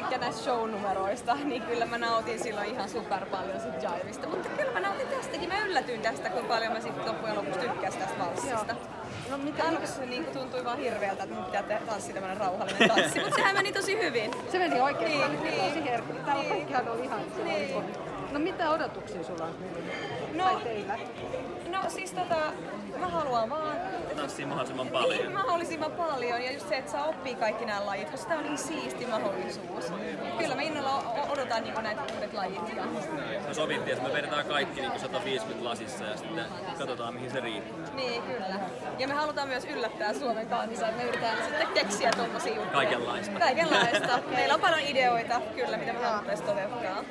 tykkään näistä show-numeroista, niin kyllä mä nautin silloin ihan super paljon sit Jivista. Mutta kyllä mä nautin tästäkin. Mä yllätyin tästä, kun paljon mä sitten loppujen lopuksi tykkäsin tästä valssista. No mitä Aluksi se niin tuntui vaan hirveältä, että mun pitää te- tanssia tämmönen rauhallinen tanssi, mutta sehän meni tosi hyvin. Se meni oikein Niin, niin, niin. tosi herkkuun. Täällä Niin. kaikkihan oli ihan Niin. No mitä odotuksia sulla on? No. Tai teillä? No siis tota, mä haluan vaan Tanssia mahdollisimman niin, paljon. mahdollisimman paljon ja just se, että saa oppia kaikki nämä lajit, koska tämä on niin siisti mahdollisuus. Kyllä mä innolla odotan niin näitä uudet lajit. Ja... Me sovittiin, että me vedetään kaikki niin 150 lasissa ja sitten katsotaan mihin se riittää. Niin, kyllä. Ja me halutaan myös yllättää Suomen kansaa. Me yritetään sitten keksiä tuommoisia juttuja. Kaikenlaista. Kaikenlaista. Meillä on paljon ideoita, kyllä, mitä me haluttaisiin toteuttaa.